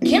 ¿Qué